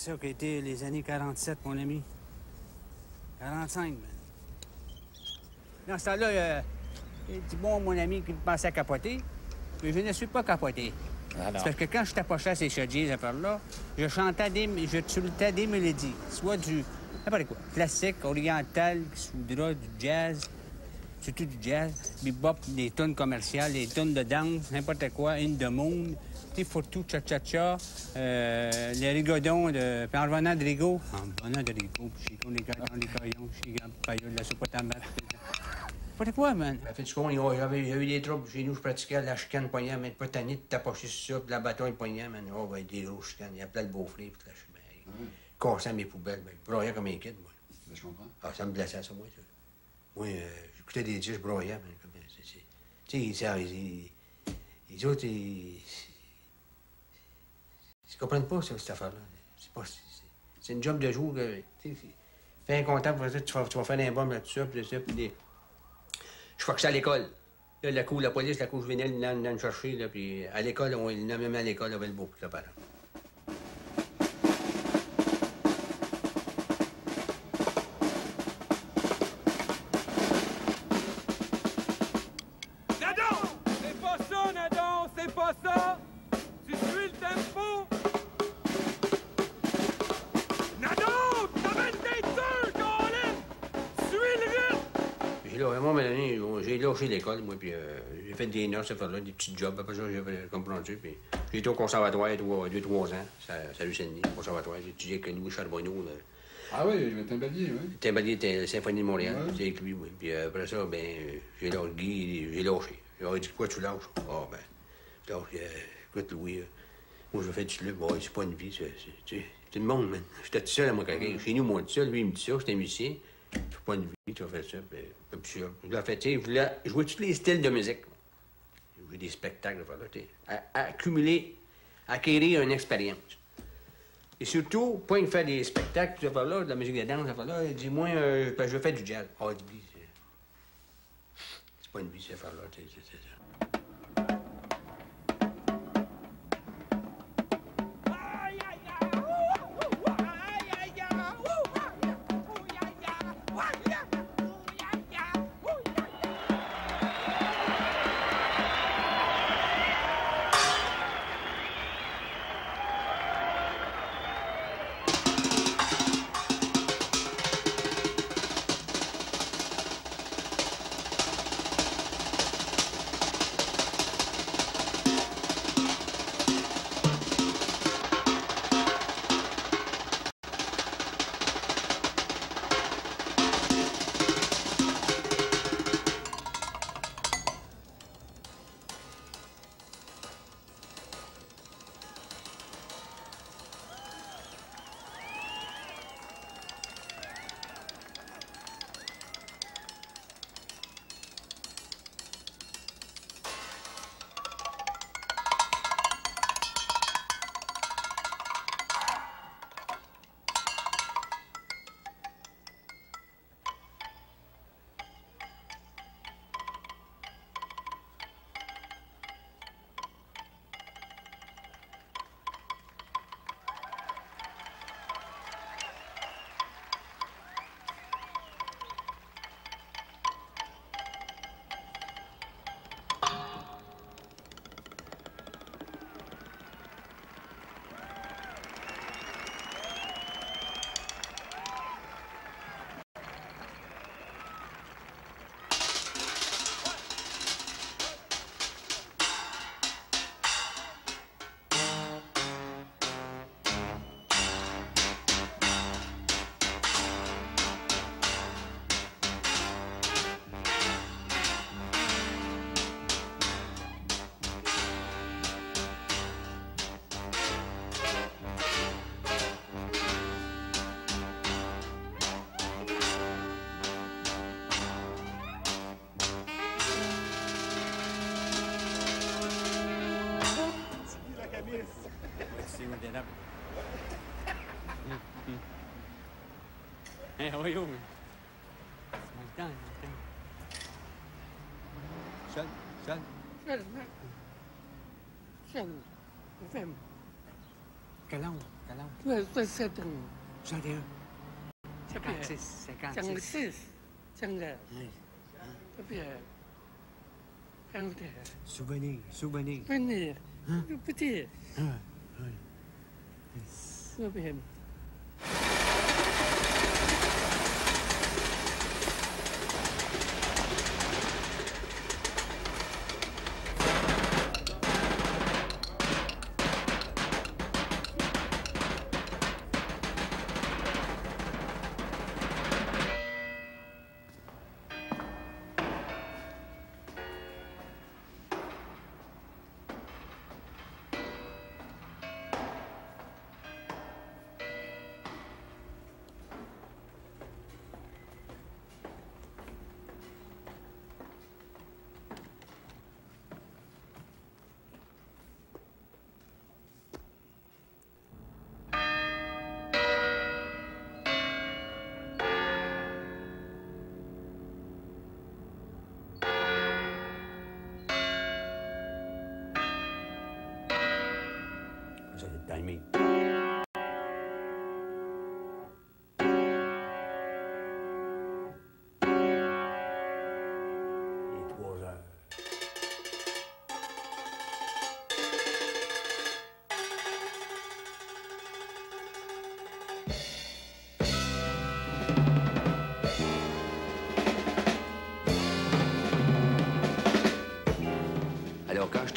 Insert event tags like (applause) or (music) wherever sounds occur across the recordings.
ça qui a été les années 47, mon ami. 45, man. Dans ce temps-là, euh, il dit, bon, mon ami qui pensait à capoter, mais je ne suis pas capoté. Ah C'est parce que quand je t'approchais à ces chaudiers, ces affaires-là, je chantais des, je tultais des mélodies. Soit du, n'importe quoi, classique, oriental, soudra, du jazz, surtout du jazz, bebop, des tunes commerciales, des tunes de danse, n'importe quoi, une de monde, petit tout cha-cha-cha, euh, les rigodons de... Puis en revenant de Rigaud, en revenant de Rigaud, puis chez on les gars dans les caillons, chez Grand Payot, de la soupe à. N'importe quoi, man. Ça fait du con, j'avais j'avais des troubles chez nous, je pratiquais la chicane poignant, mais pas tanné de tapocher sur ça, puis la bâton poignant, man. Oh, ben, des gros chicanes, il y a plein de beaufrés, puis je suis ben, cassant mes poubelles, ben, je broyais comme un kid, moi. je comprends. Ah, ça me blessait, ça, moi, ça. Moi, euh, j'écoutais des disques, je broyais, man, c'est... Tu sais, ça, ils, les autres, ils... Ils comprennent pas, ça, cette affaire-là. C'est pas... C'est, une job de jour, fais un contact, pour ça, tu vas, tu vas faire un bombe là-dessus, puis ça, puis des... Je crois que c'est à l'école. Là, la cour, la police, la cour juvénile, venait venait me chercher, là, puis à l'école, on il même à l'école, avec le beau, là, par puis euh, j'ai fait des noces, là, des petits jobs. Après ça, j'ai fait comme plombier, puis j'ai été au conservatoire trois- deux, trois ans, ça, ça Lucenie, au conservatoire. J'ai étudié avec Louis Charbonneau, là. Ah oui, je vais t'embêter, oui. Timbalier était la Symphonie de Montréal, Ouais. avec lui, oui. Puis euh, après ça, ben, euh, j'ai lâché, j'ai lâché. Il dit, quoi tu lâches? Ah, ben, je lâche, euh, écoute, Louis, euh, moi, je fais du ouais, c'est pas une vie, c'est, c'est, c'est- c'est le monde, man. J'étais tout seul à mon caca. Chez nous, moi, tout seul, lui, il me dit ça, j'étais musicien. C'est pas une vie, tu vas faire ça, puis, puis. Je l'ai fait, je voulais jouer tous les styles de musique. Jouer des spectacles, voilà, tu accumuler, acquérir une expérience. Et surtout, pas une faire des spectacles, tout ça, là, de la musique de danse, ça, là. Dis-moi, euh, que je fais du jazz. Ah, c'est. C'est pas une vie, cette affaire-là, Eh oui, oui. C'est dans le temps, dans le temps. Seul, seul. Seul, seul. Femme. Quel âge? Quel âge? Ouais, 67 ans. 61. 56. 56. 56. 56. Oui. Ça fait... 41. Souvenir, souvenir. Venir. Hein? Petit. Ah, oui. Ça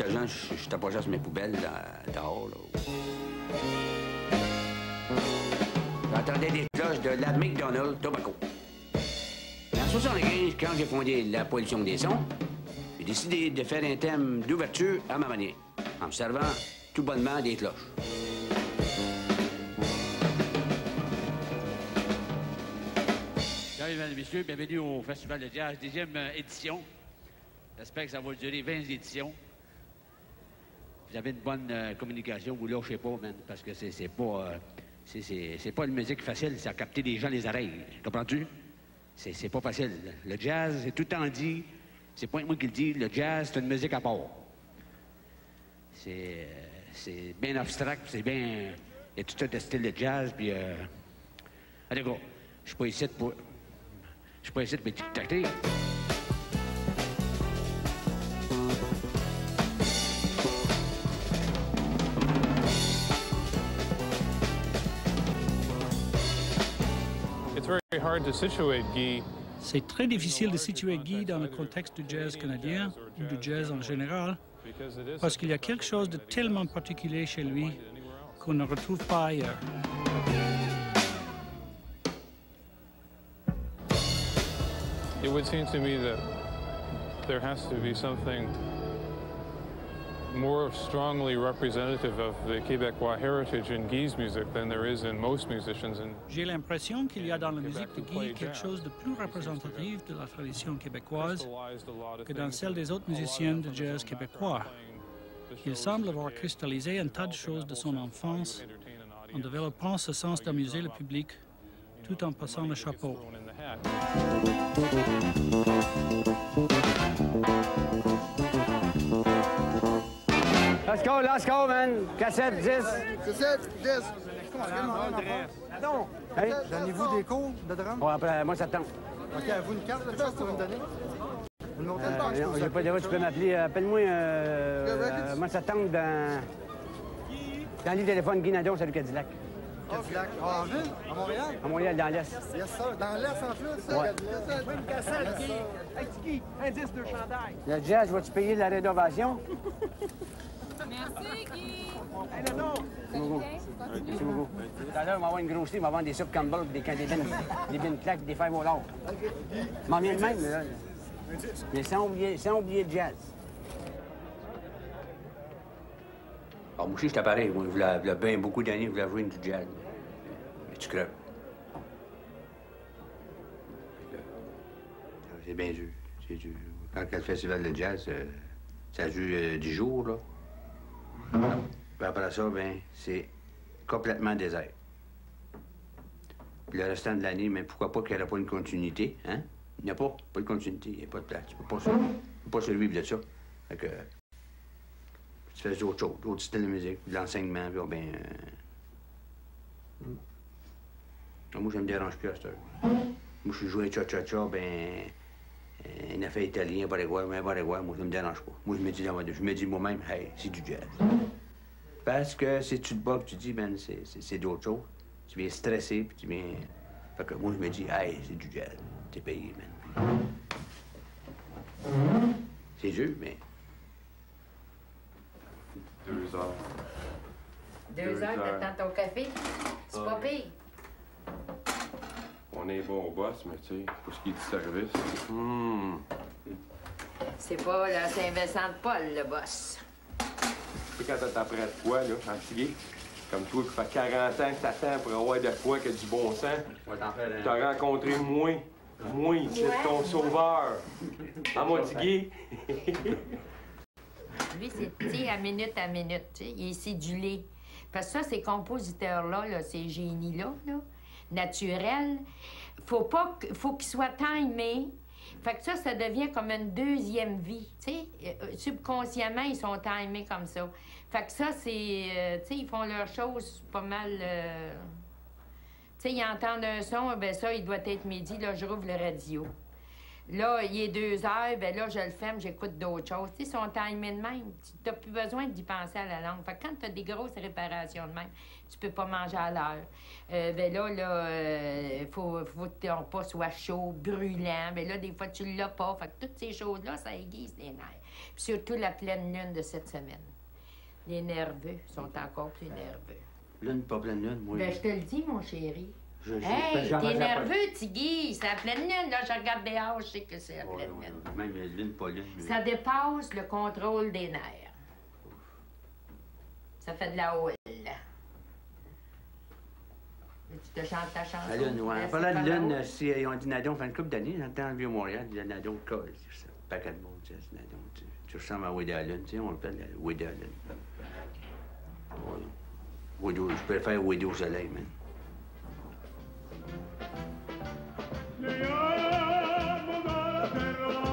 j'étais je, tapais sur mes poubelles dans- dehors. J'entendais des cloches de la McDonald's Tobacco. En 75, quand j'ai fondé la Pollution des sons, j'ai décidé de faire un thème d'ouverture à ma manière, en me servant tout bonnement des cloches. Mesdames et messieurs, bienvenue au Festival de Jazz, deuxième euh, édition. J'espère que ça va durer 20 éditions. Vous avez une bonne euh, communication, vous lâchez pas, man, parce que c'est c'est pas... euh, c'est- pas une musique facile, c'est à capter les gens les oreilles. Comprends-tu? C'est pas facile. Le jazz, c'est tout le temps dit. C'est pas moi qui le dis, le jazz, c'est une musique à part. C'est euh, c'est bien abstract, c'est bien... Il y a tout de styles de jazz, puis... Allez, gars, je suis pas ici pour... Je suis pas ici pour tic-tac-tic. It's C'est très difficile de situer Guy dans le contexte du jazz canadien ou du jazz en général, parce qu'il y a quelque chose de tellement particulier chez lui qu'on ne retrouve pas ailleurs. It would seem to me that there has to be something more strongly representative of the Quebecois heritage in Guy's music than there is in most musicians in J'ai l'impression qu'il y a dans la musique de Guy quelque chose de plus représentatif de la tradition québécoise que dans celle des autres musiciens de jazz québécois. Il semble avoir cristallisé un tas de choses de son enfance en développant ce sens d'amuser le public tout en passant le chapeau. Let's go, let's go, man. Cassette 10. Cassette, 10. Hey. Donnez-vous des cours de drum? Bon, après, moi, ça te tente. OK, avez-vous une carte de chose vous me donnez? Une montagne Euh, non, j'ai pas de tu peux m'appeler. euh, Appelle-moi. Euh, euh, moi, ça te tente dans. Dans les téléphones Guinadon, c'est le Cadillac. Cadillac. Ah, en ville? À Montréal? À Montréal, dans l'Est. Yes, sir. Dans l'Est en plus? Ouais. Le jazz, vas-tu payer la rénovation? (laughs) Merci, Guy. Merci beaucoup. Tout à l'heure, on va avoir une grosse liste, on va vendre des soupes Campbell, des, des bines, des bines claques, des fèves au lard. M'en vient de même, là. Mais sans oublier, sans oublier le jazz. Alors, moi aussi, j'étais pareil. Moi, je voulais, je voulais bien beaucoup d'années, je voulais jouer du jazz. Mais tu crèves. C'est bien dur. C'est dur. Quand il y a le festival de jazz, euh, ça dure euh, 10 jours, là. Puis après ça, ben, c'est complètement désert. le restant de l'année, mais pourquoi pas qu'il n'y aurait pas une continuité, hein? Il n'y a pas, pas de continuité, il n'y a pas de place. Tu peux pas, sur- tu peux pas survivre de ça. Fait que, tu fais d'autres choses, d'autres styles de musique, de l'enseignement, puis, oh, ben... euh, Moi, ça me dérange plus à cette heure. Moi, je suis joué cha-cha-cha, ben... euh, Une affaire italienne, pas quoi, mais pas quoi, moi, ça me dérange pas. Moi, je me dis, dans ma- je me dis moi-même, hey, c'est du jazz. Parce que si tu te bats, tu dis, ben, c'est- d'autres choses. Tu viens stressé, puis tu viens. Fait que moi, je me dis, hey, c'est du jazz. T'es payé, man. C'est dur, mais. Deux heures. Deux, Deux heures, heures. t'attends ton café? C'est pas pire. On est bon au boss, mais tu sais, pour ce qui est du service, hum. C'est pas la Saint-Vincent-de-Paul, le boss. Tu sais, quand t'as après de quoi, là, fatigué, comme toi qui fait 40 ans que t'attends pour avoir de quoi que du bon sens, t'as rencontré moi, moi, c'est ton sauveur. À Montiguier. Lui, c'est tu sais, à minute à minute. tu sais, Il est cédulé. Parce que ça, ces compositeurs-là, là, ces génies-là, là, naturels, faut pas faut qu'ils soient timés. Fait que ça, ça devient comme une deuxième vie. sais. Euh, Subconsciemment, ils sont timés comme ça. Fait que ça, c'est. euh, tu ils font leurs choses pas mal. euh, Tu sais, ils entendent un son, ben ça, il doit être midi, là, je rouvre le radio. Là, il est deux heures, ben là, je le ferme, j'écoute d'autres choses. Tu sais, ils sont timés de même. Tu n'as plus besoin d'y penser à la langue. Fait que quand tu as des grosses réparations de même, tu peux pas manger à l'heure. Euh, ben là, là, euh, faut, faut que ton pas soit chaud, brûlant. Ben là, des fois, tu l'as pas. Fait que toutes ces choses-là, ça aiguise les nerfs. Puis surtout la pleine lune de cette semaine. Les nerveux sont encore plus nerveux. Lune, pas pleine lune, moi. Ben, je te le dis, mon chéri. Je- je- Hey, t'es nerveux, Tigui. C'est la pleine lune, là. Je regarde dehors, je sais que c'est la pleine lune. Même lune, pas lune. mais- Ça dépasse le contrôle des nerfs. Ça fait de la houle. Tu te chantes ta chanson? La lune, ouais. En parlant de lune, si, euh, ils ont dit Nadon, fait une couple d'années, dans le Vieux-Montréal, il y a Nadon, ça. Paquet de monde, tu sais, Nadon. Tu, tu ressembles à Wade Allen, tu sais, on l'appelle la Wade Allen. Ouais. Au- je préfère au soleil, man. Dünya mübarek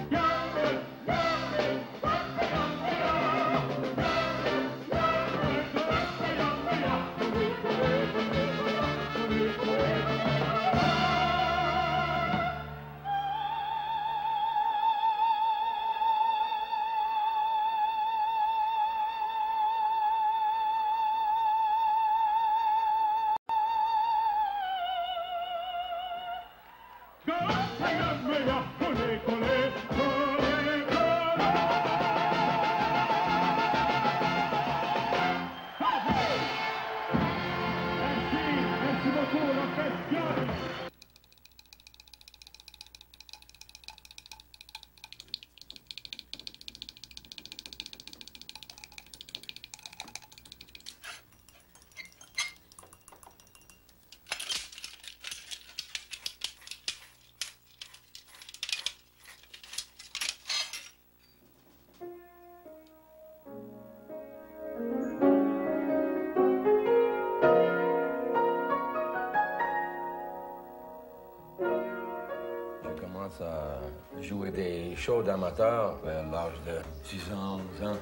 jouer des shows d'amateurs vers l'âge de 6 ans, 11 ans.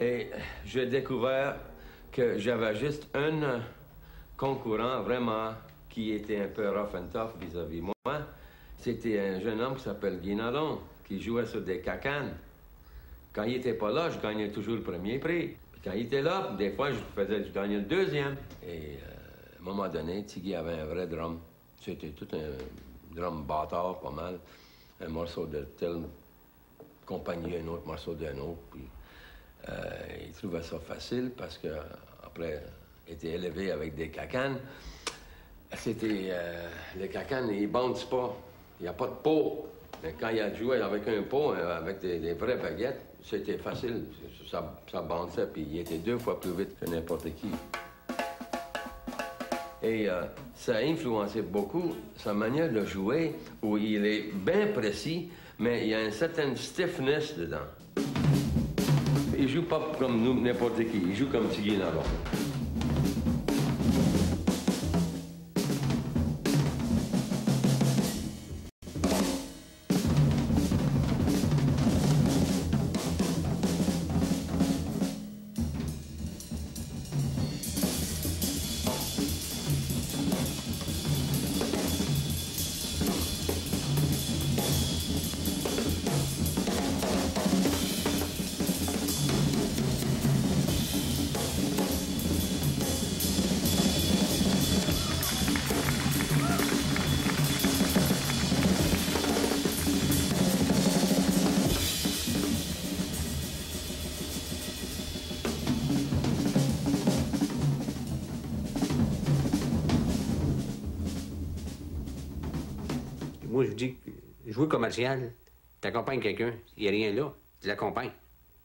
Et j'ai découvert que j'avais juste un concurrent vraiment qui était un peu rough and tough vis-à-vis moi. C'était un jeune homme qui s'appelle Guy Nadon, qui jouait sur des cacanes. Quand il était pas là, je gagnais toujours le premier prix. Puis quand il était là, des fois, je faisais, je gagnais le deuxième. Et euh, à un moment donné, Tiggy avait un vrai drum. C'était tout un drum bâtard, pas mal. Un morceau de telle compagnie, un autre morceau d'un autre. Puis, euh, il trouvait ça facile parce que après, était élevé avec des cacanes. C'était. euh, les cacanes, ils bandent pas. Il n'y a pas de pot. Mais quand il a joué avec un pot, euh, avec des, des vraies baguettes, c'était facile. Ça, ça bandait, puis il était deux fois plus vite que n'importe qui. Et euh, ça a influencé beaucoup sa manière de jouer, où il est bien précis, mais il y a une certaine stiffness dedans. Il joue pas comme n'importe qui. Il joue comme Tiggy Navarro. Commercial, t'accompagnes quelqu'un, il n'y a rien là, tu l'accompagnes.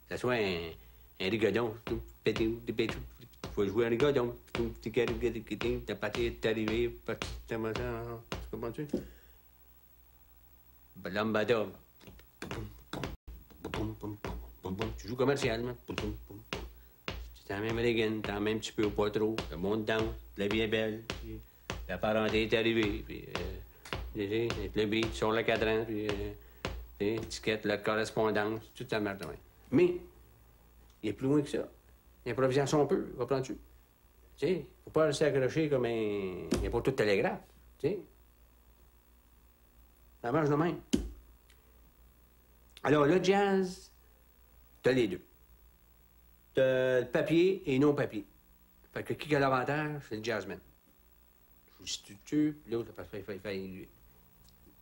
Que soit un, un rigodon, tout, vas jouer un rigodon, tout, petit carré, t'as tu comprends-tu? Lambada. Tu joues commercialement. C'est la même petit peu pas trop. Le monde danse, la vie est belle. la parenté est arrivée. Euh, le beat sur le cadran, puis euh, tu sais, étiquette, la correspondance, toute la merde. Mais, il est plus loin que ça. L'improvisation peut, comprends-tu? Tu sais, faut pas rester accroché comme un. Il n'y a pas tout télégraphe. Tu sais. Ça marche de même. Alors, le jazz, t'as les deux. T'as le papier et non-papier. Fait que qui a l'avantage, c'est le jazzman. Je vous situe, l'autre, parce qu'il fait,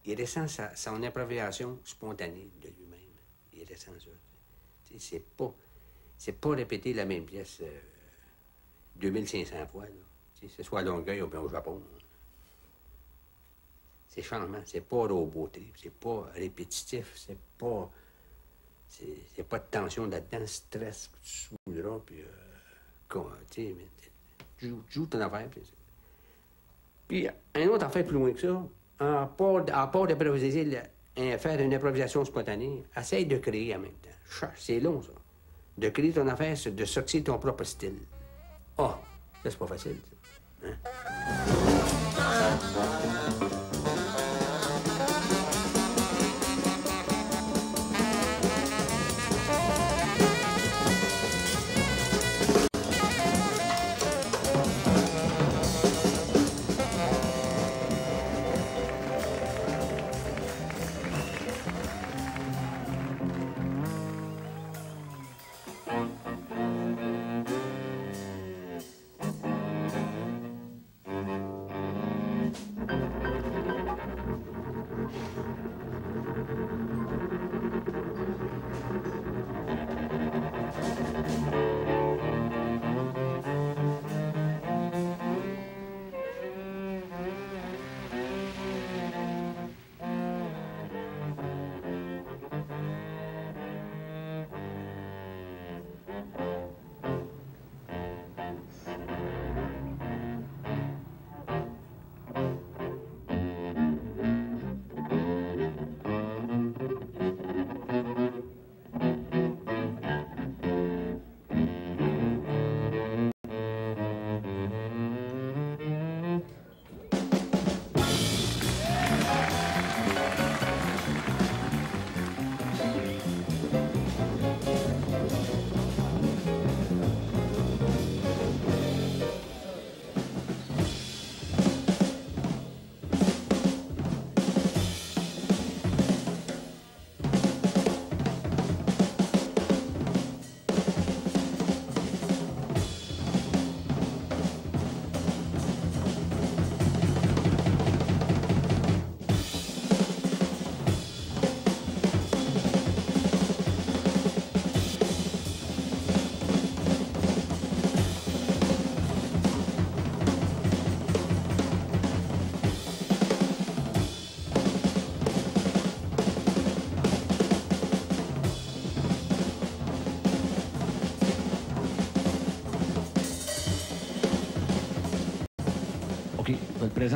il ressent son improvisation spontanée de lui-même. Il ressent ça. C'est pas, c'est pas répéter la même pièce euh, 2500 fois. Là. C'est soit à Longueuil ou bien au Japon. C'est charmant. C'est pas roboté. C'est pas répétitif. C'est pas. C'est c'est pas de tension là-dedans, stress, que tu soudras, puis. Euh, tu joues, ton affaire, puis. Puis, un autre affaire plus loin que ça, en part, en part d'improviser, un- faire une improvisation spontanée, essaye de créer en même temps. C'est long, ça. De créer ton affaire, c'est de sortir ton propre style. Ah, ça, c'est pas facile, ça. Hein?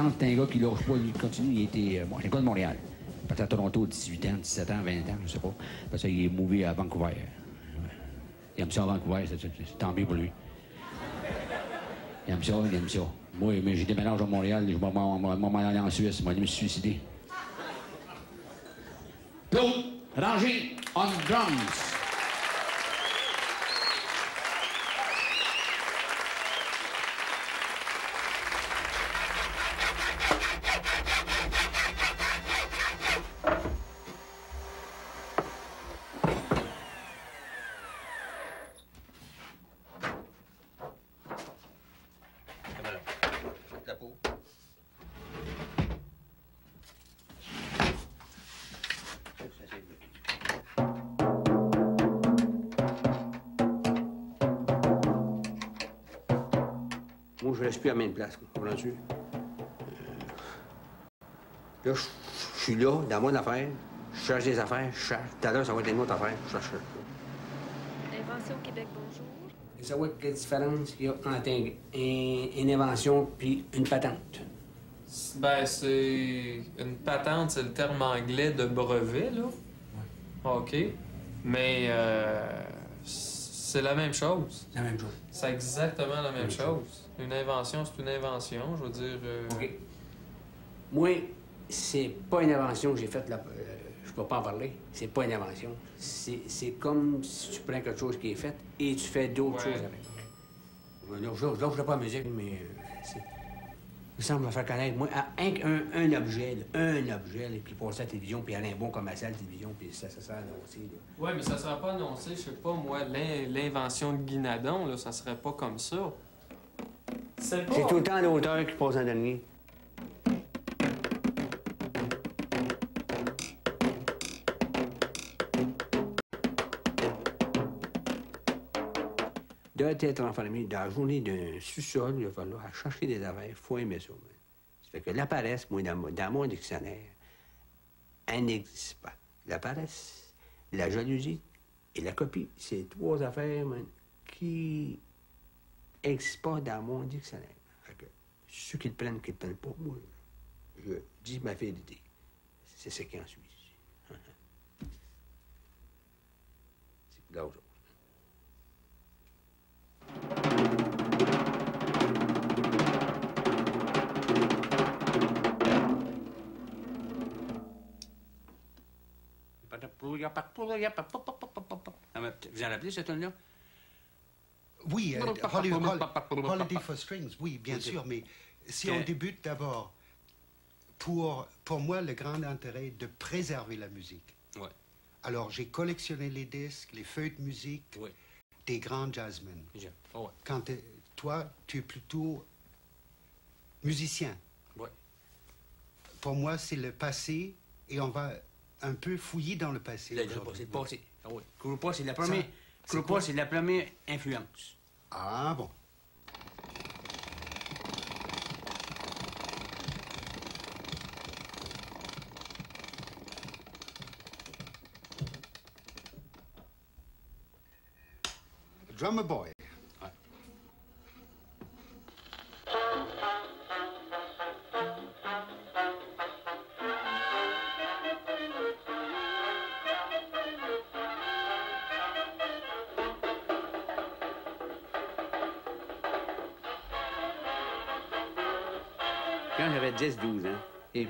Je te présente, c'est un gars qui pas, il continue. Il était. moi, j'ai un gars de Montréal. Parti à Toronto, 18 ans, 17 ans, 20 ans, je sais pas. Après ça, il est mouvé à Vancouver. Il aime ça à Vancouver, c'est, tant mieux pour lui. Il aime ça, il aime ça. Moi, mais j'ai déménagé à Montréal, je m'en aller en Suisse, je vais aller me suicider. Claude, rangé on drums. Moi, je reste plus à la même place, comprends-tu? Euh, Là, je suis là, dans mon affaire. Je cherche des affaires, je cherche. Tout à l'heure, ça va être une autre affaire. Je cherche. Invention au Québec, bonjour. Et savoir quelle différence il y a entre un- un- une invention puis une patente? Ben, c'est. Une patente, c'est le terme anglais de brevet, là. OK. Mais euh, c'est la même chose. C'est la même chose. C'est exactement la même chose. Une invention, c'est une invention, je veux dire. euh, OK. Moi, c'est pas une invention que j'ai faite là. euh, je peux pas en parler. C'est pas une invention. C'est comme si tu prends quelque chose qui est fait et tu fais d'autres Ouais. choses avec. Là, je fais pas la musique, mais euh, c'est. Il semble me faire connaître, moi, un, un, un objet, là, un objet, là, qui passe à la télévision, puis Alain Bon commercial à la télévision, puis ça, ça sert annoncé. là. Ouais, mais ça sera pas annoncé, je sais pas, moi, l'in- l'invention de Guinadon, là, ça serait pas comme ça. C'est tout le temps l'auteur qui passe en dernier. Doit être enfermé dans la journée d'un sous-sol, il va falloir chercher des affaires, il faut aimer ça. Ça fait que la paresse, moi, dans, mon- dictionnaire, elle n'existe pas. La paresse, la jalousie et la copie, c'est trois affaires qui n'existent pas dans mon dictionnaire. Fait que ceux qui le prennent, qui le prennent pas, moi, je dis ma vérité. C'est ce qui en suit. (laughs) C'est d'autres Vous en rappelez, cette tune-là? Oui, euh, Holiday, Hol- Holiday for Strings, oui, bien sûr, mais si on débute d'abord, pour, pour moi, le grand intérêt est de préserver la musique. Ouais. Alors, j'ai collectionné les disques, les feuilles de musique des grands jazzmen. Oh, ouais. Quand t'es- toi, tu es plutôt musicien. Ouais. Pour moi, c'est le passé et on va un peu fouiller dans le passé. C'est le passé. Ah oui. Krupa, c'est la première. Krupa, c'est la première influence. Ah bon. Drummer boy.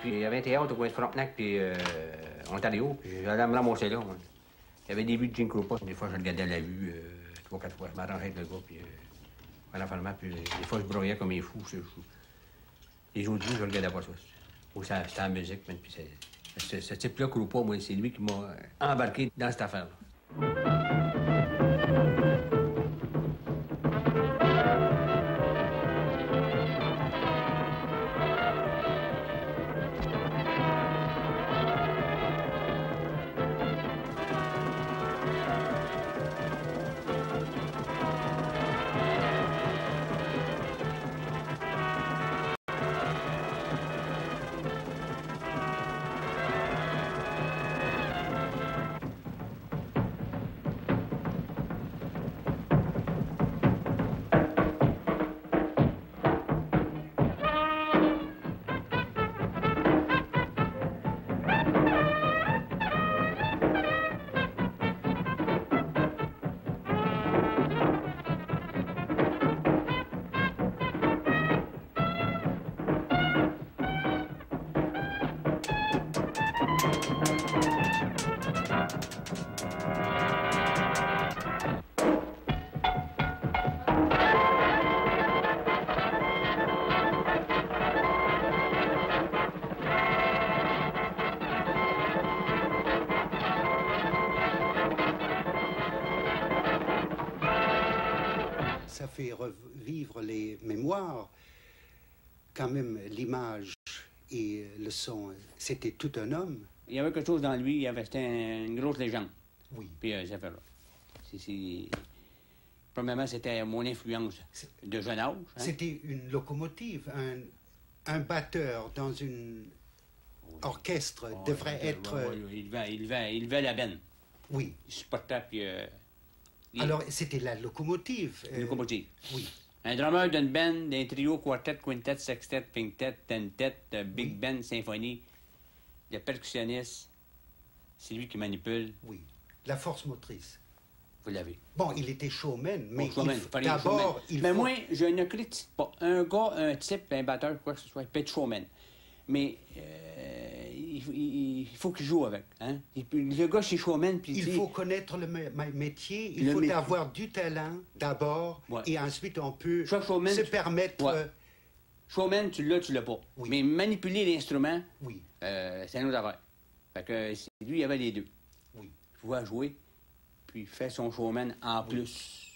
Puis il y avait un théâtre au coin de Frontenac puis euh, Ontario, puis j'allais me ramasser là. Il y avait des vues de Jim Krupa. Des fois, je regardais la vue, euh, trois, quatre fois. Je m'arrangeais avec le gars, puis euh, puis euh, des fois, je broyais comme un fou. je- je- Les autres vues, je regardais pas ça. Ou ça- c'était la musique, man, puis c'est- ce, ce type-là, Krupa, moi, c'est lui qui m'a embarqué dans cette affaire-là. C'était tout un homme. Il y avait quelque chose dans lui, il avait, c'était une grosse légende. Oui. Puis euh, affaire-là. C'est- c'est- Premièrement, c'était mon influence de jeune âge. hein. C'était une locomotive, un, un batteur dans un orchestre Ouais, devrait être... ouais, il, levait, il, il la benne. Oui. Il supportait, puis... euh, Alors, c'était la locomotive. Une locomotive. Oui. Un drummer d'une band, d'un trio, quartet, quintet, sextet, quintet, tentet, euh, big band, symphonie, le percussionniste, c'est lui qui manipule. Oui. La force motrice. Vous l'avez. Bon, il était showman, mais Bon, d'abord, showman. il Mais faut... moi, je ne critique pas. Un gars, un type, un batteur, quoi que ce soit, il peut être showman. Mais euh, il, faut- il- il faut qu'il joue avec. Hein? Il le gars, c'est showman. Puis, Il faut connaître le mé- mé- métier, il Le faut métier. avoir du talent d'abord, Ouais. et ensuite on peut showman, se permettre... Ouais. euh, Showman, tu l'as, tu l'as pas. Mais manipuler l'instrument, Oui. Euh, c'est un autre affaire. Fait que c'est- lui, il avait les deux. Oui. Il pouvait jouer, puis faire son showman en plus.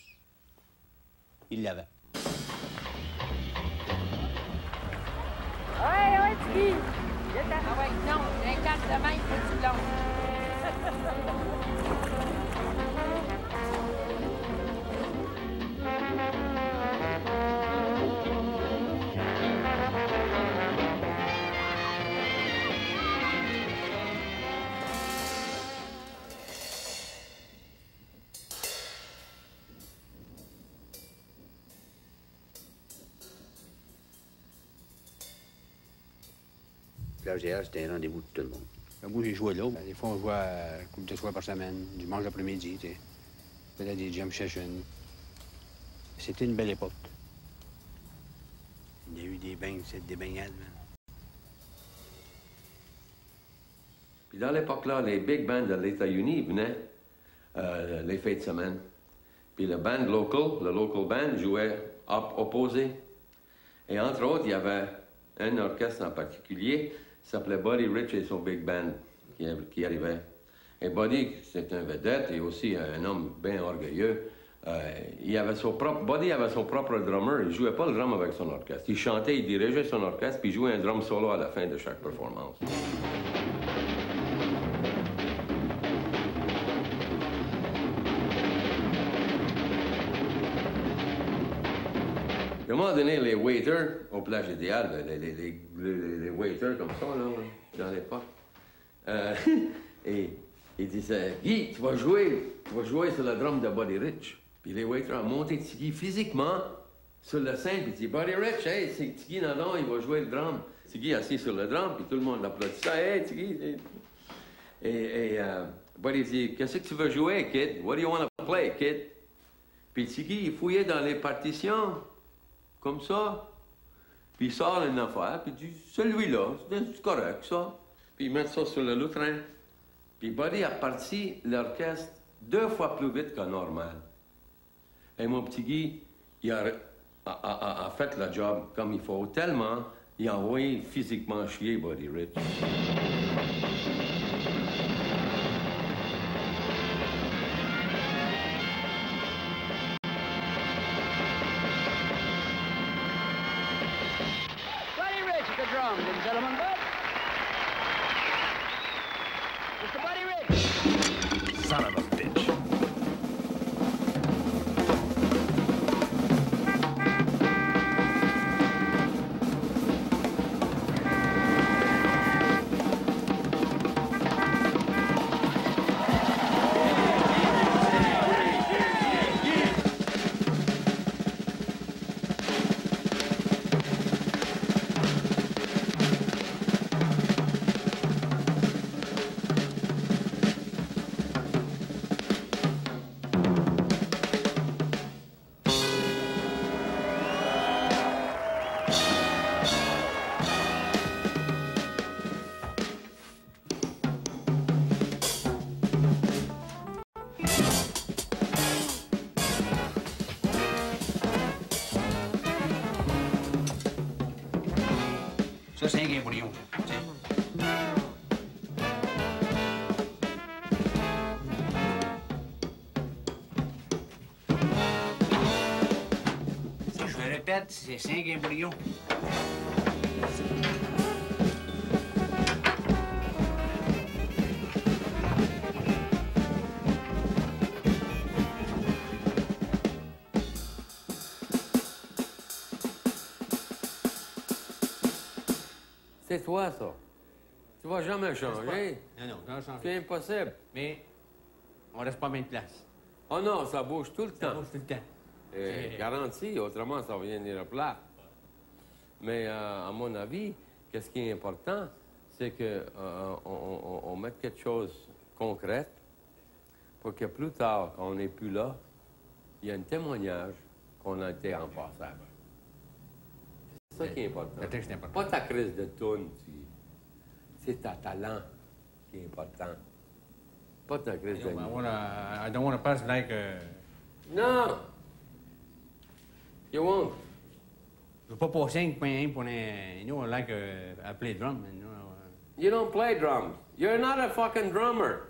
Il l'avait. Ouais, ouais! Viens t'en- Ah ouais, non, un carte de main, faut que tu C'était un rendez-vous de tout le monde. Ben, moi, j'ai joué là. Ben, Des fois, on jouait une couple de fois par semaine, dimanche après-midi, tu sais. On faisait des jam sessions. C'était une belle époque. Il y a eu des bains, c'est des baignades, man. Puis dans l'époque-là, les big bands de l'État-Uni venaient euh, les fêtes de semaine. Puis le band local, le local band, jouait op- opposé. Et entre autres, il y avait un orchestre en particulier, s'appelait Buddy Rich et son big band qui, arrivait. Et Buddy, c'est un vedette et aussi un homme bien orgueilleux. Euh, il avait son propre, Buddy avait son propre drummer. Il jouait pas le drum avec son orchestre. Il chantait, il dirigeait son orchestre, puis il jouait un drum solo à la fin de chaque performance. Un moment donné, les waiters au plage idéal, les, les, les, les- waiters comme ça, là, dans l'époque, euh, (laughs) et ils disaient Guy, tu vas jouer, tu vas jouer sur le drum de Buddy Rich. Puis les waiters ont monté Tiggy physiquement sur la scène, puis disent Buddy Rich, hey, c'est Tiggy Nadon, il va jouer le drum. Tiggy assis sur le drum, puis tout le monde applaudissait Hey, hey. Et, et euh, dit Qu'est-ce que tu veux jouer, kid? What do you want to play, kid? Puis Tiggy, il fouillait dans les partitions comme ça. Puis il sort une affaire, puis il dit celui-là, c'est correct, ça. Puis il met ça sur le lutrin. Puis Buddy a parti l'orchestre deux fois plus vite que normal. Et mon petit Guy, il a fait le job comme il faut, tellement il a envoyé physiquement chier Buddy Rich. C'est 5 embryons. C'est toi, ça. Tu vas jamais changer. Non, non, non, changer. C'est impossible. Mais on reste pas à même place. Oh non, ça bouge tout le temps. Ça bouge tout le temps. Euh, C'est- garanti, autrement, ça va venir plat. Mais euh, à mon avis, qu'est-ce qui est important, c'est qu'on on, on- on mette quelque chose de concret pour que plus tard, quand on n'est plus là, il y a un témoignage qu'on a été en passage. C'est ça qui est important. Pas ta crise de toune, tu- c'est ta talent qui est important. Pas ta crise de... Wanna, I don't want to pass like. Non! You won't. je veux pas passer un point pour un. You know, like uh, I play drum. You know, uh, You don't play drums. You're not a fucking drummer.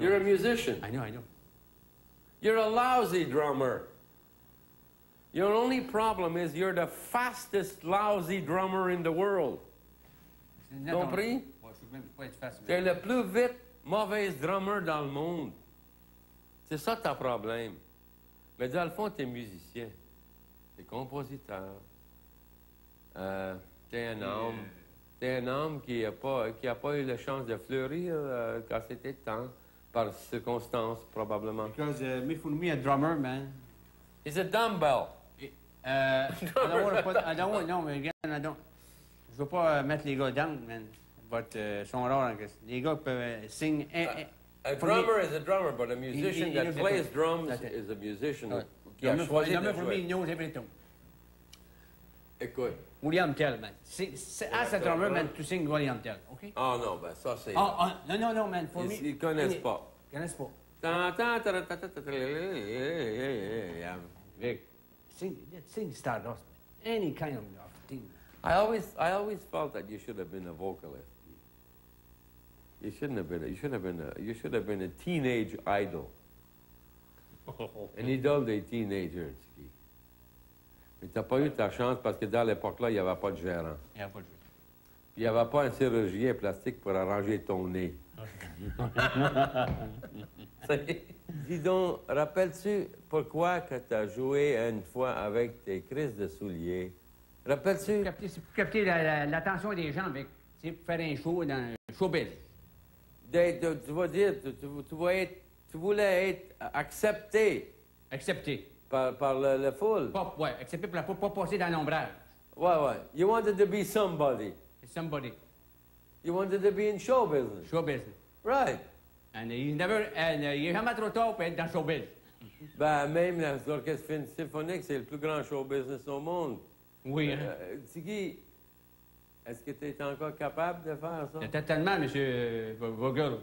You're a musician. I know, I know. You're a lousy drummer. Your only problem is you're the fastest lousy drummer in the world. Compris? Ouais, je suis même pas être facile. T'es le plus vite mauvais drummer dans le monde. C'est ça ton problème. Mais dans le fond, t'es musicien. T'es compositeur. Euh, t'es un homme. T'es un homme qui n'a pas, qui a pas eu la chance de fleurir euh, quand c'était temps, par circonstances probablement. Because uh, me for me a drummer, man. It's a dumbbell. Uh, I don't want to put. I don't want. No, again, I don't. Je veux pas euh, mettre les gars down, man. But uh, sont rares en question. Les gars peuvent euh, sing. eh, eh, A for me- drummer is a drummer, but a musician he- he that knows plays drums is a musician Ouais. Écoute. William Tell, man. C'est, a drummer, man, sing William Tell, OK? Ah non, ben ça c'est... Ah, ah, non, non, non, man. For Ils- me, ils connaissent pas. Ils connaissent pas. Vic, sing, sing Stardust. Any kind of thing. I always, I always felt that you should have been a vocalist. You shouldn't have been. A, you should have been. A, you should have been a teenage idol. An idole des teenagers. Guy. Mais t'as pas eu ta chance parce que dans l'époque-là, il n'y avait pas de gérant. Il n'y a pas de jeu. Puis il n'y avait pas un chirurgien plastique pour arranger ton nez. (laughs) Dis donc, rappelles-tu pourquoi que tu as joué une fois avec tes crises de souliers? Rappelles-tu? Capter- C'est pour capter la- la- l'attention des gens, sais, pour faire un show dans un showbiz. Tu vas dire, tu, tu- tu vas être, tu voulais être accepté. Accepté. Par, par le, le foule. Pas, ouais, accepté pour la pas, pas passer dans l'ombrage. Ouais, ouais. You wanted to be somebody. Somebody. You wanted to be in show business. Show business. Right. And he's never, and uh, est jamais trop tard pour être dans showbiz. (laughs) Ben, même la- l'orchestre symphonique, c'est le plus grand show business au monde. Oui, hein. Euh, Tiggy, est-ce que tu es encore capable de faire ça? Totalement, monsieur euh, Vogel.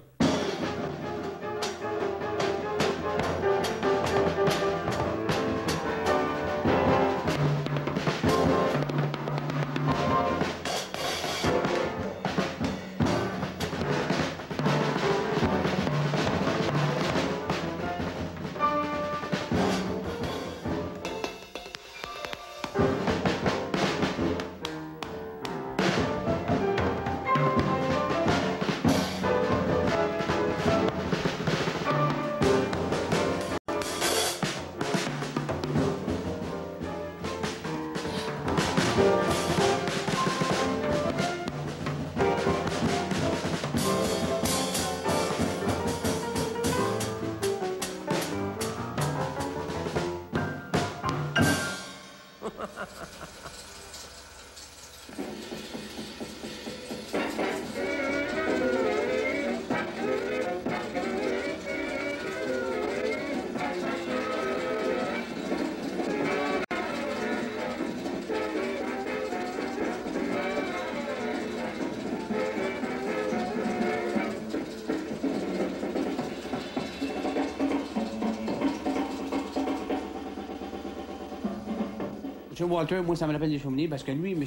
M. Walter, moi, ça me rappelle des souvenirs parce que lui, M.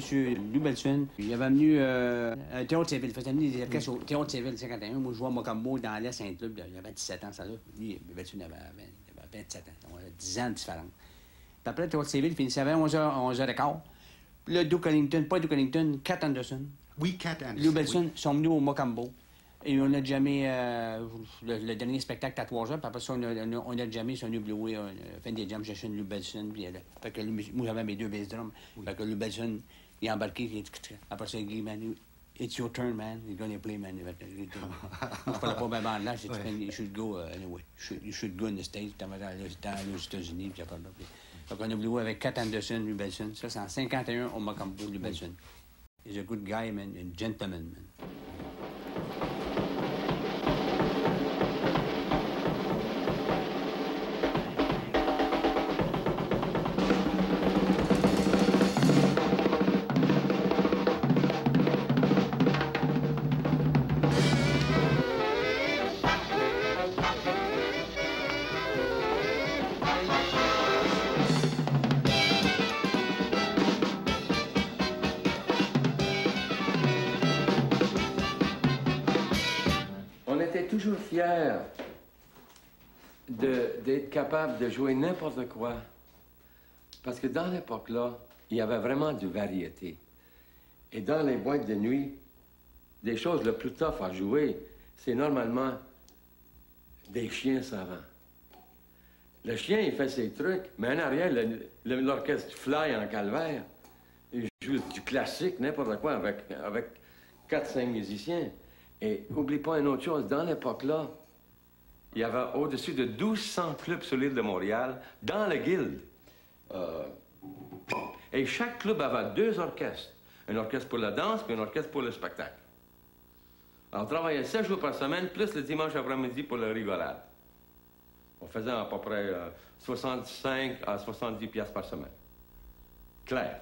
Lou Belson, il avait venu euh, à Théâtre Civil. Il faisait venir des orchestres au Théâtre Civil 51. Moi, je à Mocambo dans l'Est Saint-Club. Il avait 17 ans, ça là. Lui, Belson avait, avait, avait 27 ans. On avait 10 ans de différence. Puis après, Todd Seville finissait à 11h, 11h15. Puis là, Duke Ellington, pas Duke Ellington, Cat Anderson. Oui, Cat Anderson. Lou Belson sont venus au Mocambo. Et on a jamais. euh, le, le dernier spectacle à 3 heures, puis après ça, on a, on a, on a jamais, fin des jams, j'ai acheté une Lou Belson. Puis elle, fait que moi, j'avais mes deux bass drums. Fait que Lou Belson, il est embarqué, il après ça, il dit, man, it's your turn, man. You're gonna play, man. Fait Moi, je parlais pas bande là. J'ai dit, man, you should go, uh, anyway. You should, go in the States. T'en vas dans les dans les États-Unis, puis après là. Puis, fait qu'on a avec Cat Anderson, Lou Belson. Ça, c'est en 51 au Mocambo, Lou Belson. He's a good guy, man, and gentleman, man. Capable de jouer n'importe quoi. Parce que dans l'époque-là, il y avait vraiment de variété. Et dans les boîtes de nuit, des choses le plus tough à jouer, c'est normalement des chiens savants. Le chien, il fait ses trucs, mais en arrière, l'orchestre fly en calvaire. Il joue du classique, n'importe quoi, avec, avec 4-5 musiciens. Et oublie pas une autre chose, dans l'époque-là, il y avait au-dessus de 1200 clubs sur l'île de Montréal, dans le guilde. Euh, et chaque club avait deux orchestres. Un orchestre pour la danse, puis un orchestre pour le spectacle. Alors, on travaillait 7 jours par semaine, plus le dimanche après-midi pour la rigolade. On faisait à peu près euh, 65 à 70 pièces par semaine. Clair.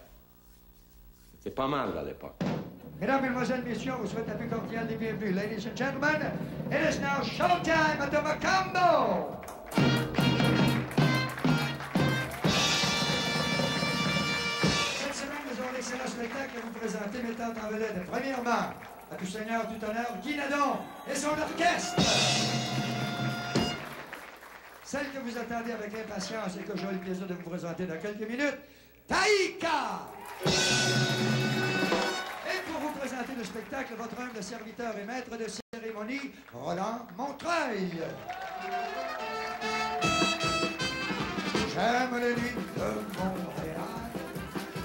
C'est pas mal à l'époque. Mesdames, Mesdemoiselles, Messieurs, on vous souhaite la plus cordiale des bienvenus. Ladies and gentlemen, it is now showtime at the Macambo! Cette semaine, nous avons l'excellent spectacle à vous présenter, mettant en vedette, premièrement, à tout seigneur, tout honneur, Guy Nadon et son orchestre. Celle que vous attendez avec impatience et que j'aurai le plaisir de vous présenter dans quelques minutes, Taïka! Présenter le spectacle, votre humble serviteur et maître de cérémonie, Roland Montreuil. J'aime les nuits de Montréal,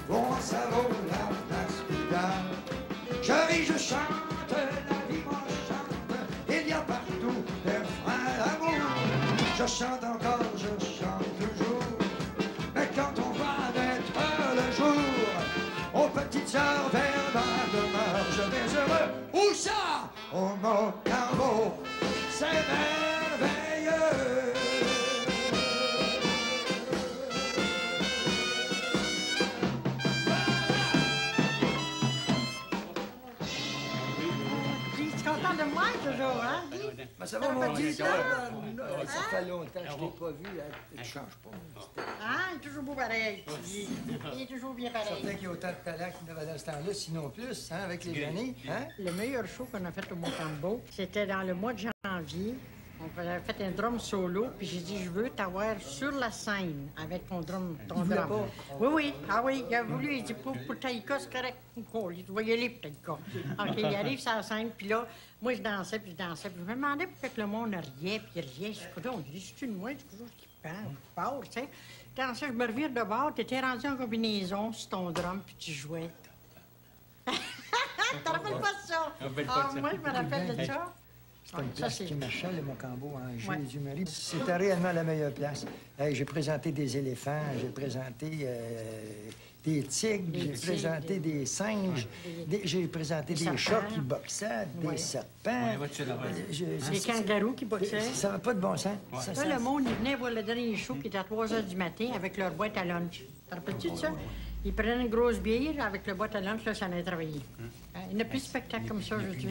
bon ça vaut la place Pigalle. Je ris, je chante, la vie m'enchante, il y a partout des freins d'amour. Je chante encore, je chante toujours, mais quand on va naître le jour, aux petites heures vers Où ça? Au Mocambo, c'est merveilleux. Guy, tu es content de moi toujours, hein? Ben, ça va, mon Guy? Guy, Ça? Hein? Fait longtemps que je ne l'ai pas vu. hein. Il ne change pas. Hein? Il est toujours beau pareil. Il est toujours bien pareil. Certain qu'il y a autant de talent qu'il avait dans ce temps-là, sinon plus, hein, avec les années. Hein? Le meilleur show qu'on a fait au Mocambo, c'était dans le mois de janvier. On avait fait un drum solo, puis j'ai dit, je veux t'avoir sur la scène avec ton drum. Ton Il drum. pas? Oui, oui. Ah oui, il a voulu, il dit, pour, pour Taïka, c'est correct. Il va y aller pour Taïka. OK, il arrive sur la scène, puis là, moi, je dansais, puis je dansais, puis je me demandais pourquoi que le monde riait, puis il riait. Je dis, on dit, c'est une moi, c'est toujours qui parle, qui parle, tu sais. Je dansais, je me revire de bord, t'étais rendu en combinaison sur ton drum, puis tu jouais. (laughs) T'en rappelles pas de ça? Je Ah, de ça? moi, je me rappelle de ça. C'était une place c'est- qui marchait, le Mocambo, en Ouais. Jésus-Marie. C'était réellement la meilleure place. Hey, j'ai présenté des éléphants, j'ai présenté euh, des tigres, j'ai présenté des singes, j'ai présenté Des des, chats qui boxaient, Ouais. des serpents. Je- Des c'est- kangaroos qui boxaient. Ça n'a pas de bon sens. Ça, Là, ça- le monde, il venait voir le dernier show qui était à 3 h du matin avec leur boîte à lunch. Te rappelles-tu de ça? Ils prenaient une grosse bière avec le boîte à lunch, là, ça allait travailler. Hein, Il n'y a plus de spectacle comme ça aujourd'hui.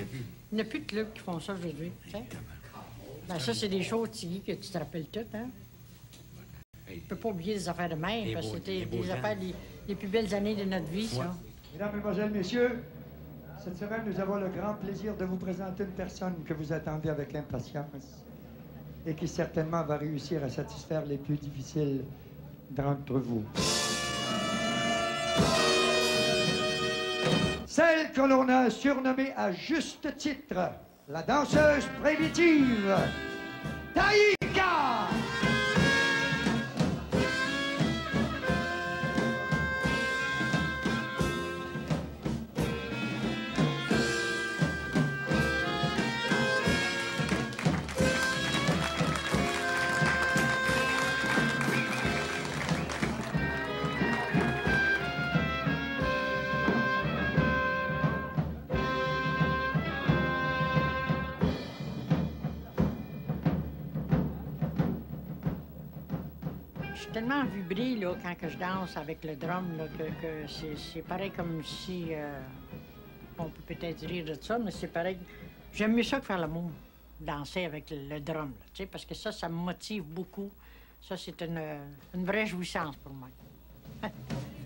Il n'y a plus de clubs qui font ça aujourd'hui. Ben, ça, c'est des choses, Tiggy, que tu te rappelles toutes, hein? Tu ne peux pas oublier les affaires de même, parce que c'était des affaires les, les plus belles années de notre vie, ça. Mesdames, Mesdemoiselles, Messieurs, cette semaine, nous avons le grand plaisir de vous présenter une personne que vous attendez avec impatience et qui certainement va réussir à satisfaire les plus difficiles d'entre vous. Celle que l'on a surnommée à juste titre la danseuse primitive, Taïka! Tellement vibrée là, quand que je danse avec le drum là, que, c'est, pareil comme si. euh, on peut peut-être rire de ça, mais c'est pareil. J'aime mieux ça que faire l'amour, danser avec le, drum, là, parce que ça, ça me motive beaucoup. Ça, c'est une, une vraie jouissance pour moi. (laughs)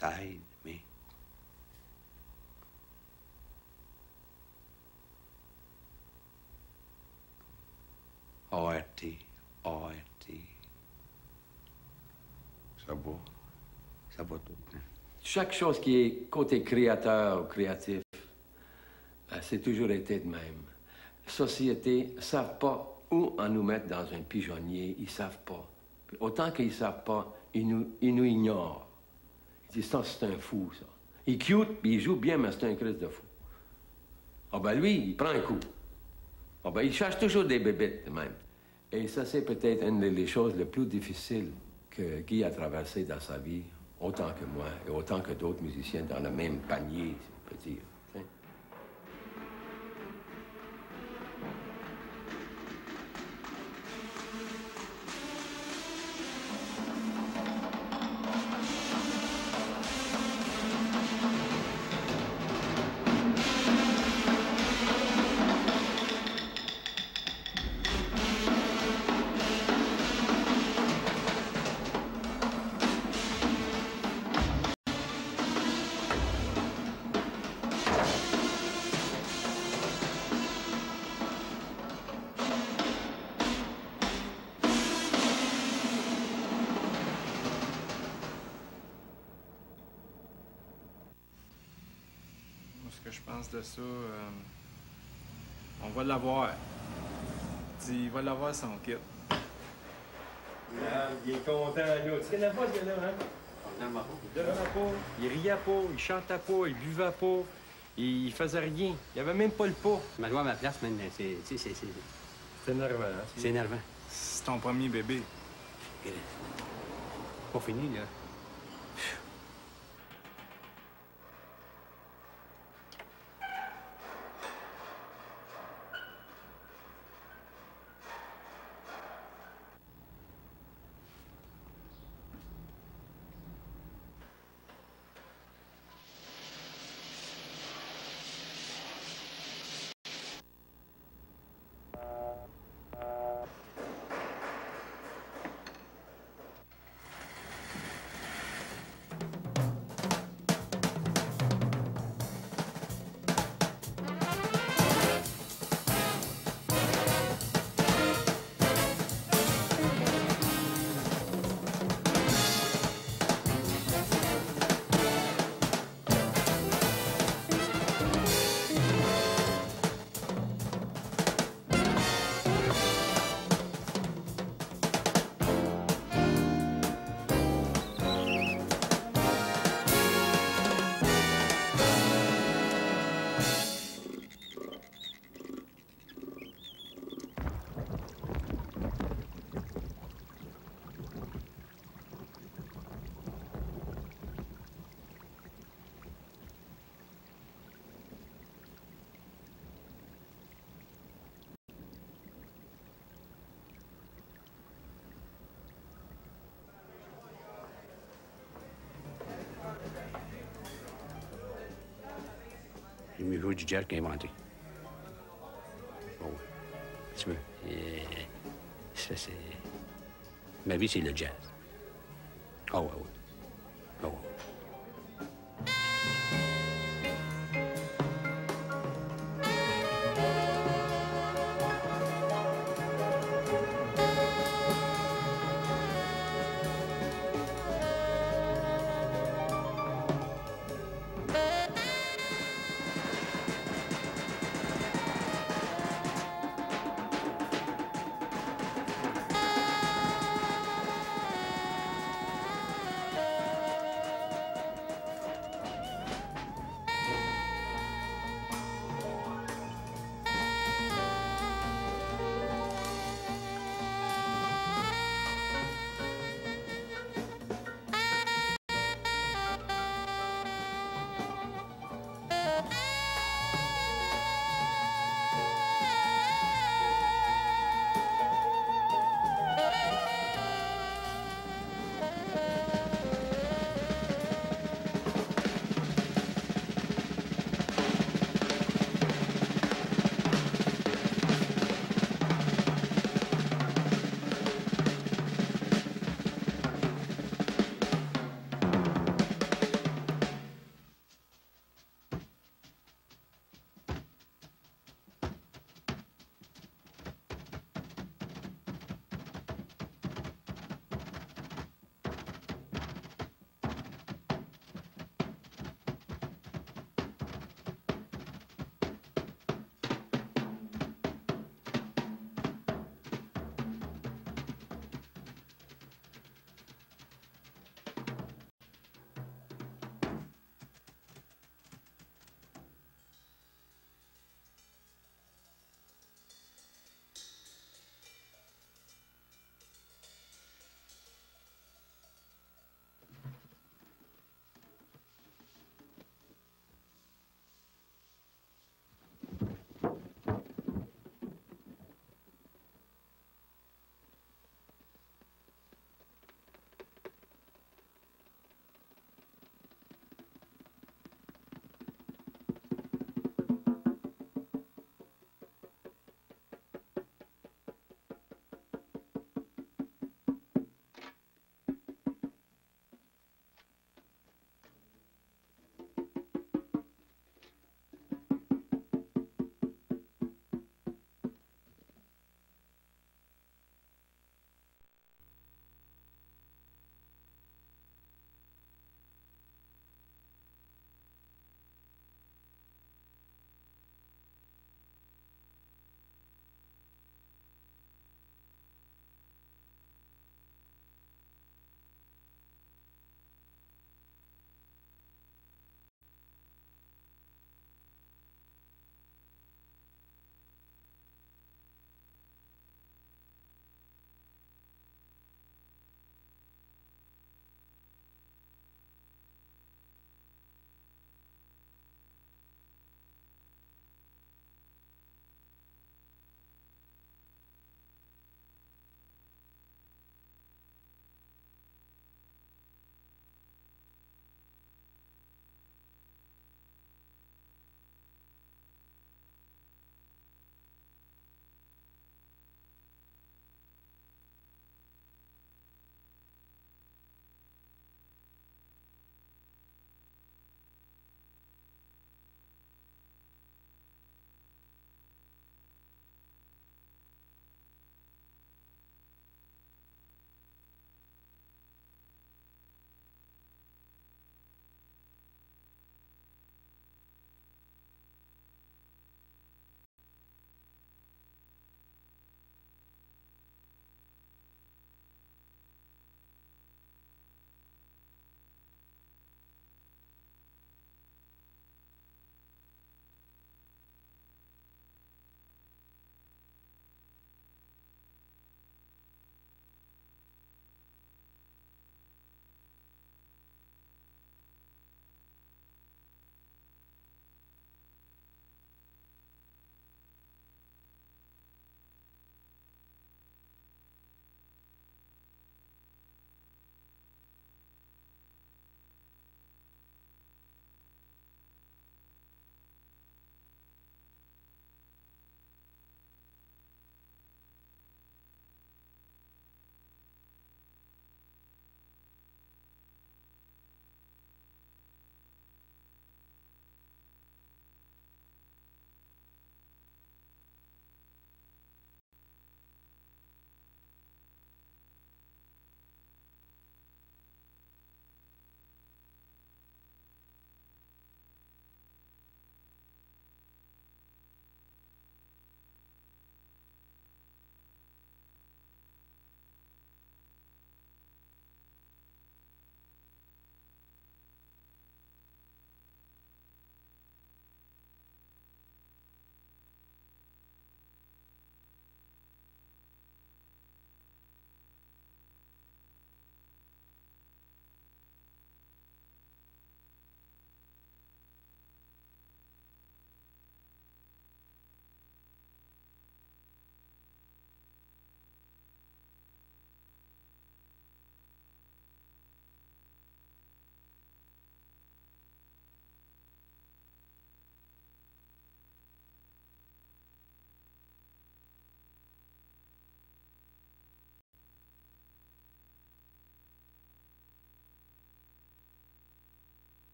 ça aide, mais. ART, ART. Ça va. Ça va tout. Chaque chose qui est côté créateur ou créatif, euh, c'est toujours été de même. Société ne savent pas où en nous mettre dans un pigeonnier, ils savent pas. Autant qu'ils savent pas, ils nous, ils nous ignorent. Disent, ça, c'est un fou, ça. Il est cute, puis il joue bien, mais c'est un Christ de fou. Ah ben lui, il prend un coup. Ah ben il cherche toujours des bébêtes, de même. Et ça, c'est peut-être une des choses les plus difficiles que Guy a traversées dans sa vie, autant que moi, et autant que d'autres musiciens dans le même panier, si on peut dire. Je pense de ça, euh, on va l'avoir. Il va l'avoir son kit. il est content, là. Tu connais pas ce gars-là, hein? Il dormait pas, il riait pas, il chantait pas, il buvait pas, il faisait rien. Il avait même pas le pas. Mais moi, à ma place, c'est- c'est- C'est énervant, hein? C'est énervant. C'est ton premier bébé. Pas fini, là. Jouer du jazz qu'inventer. Bon, oui. Tu veux. Et ça, c'est. Ma vie, c'est le ouais.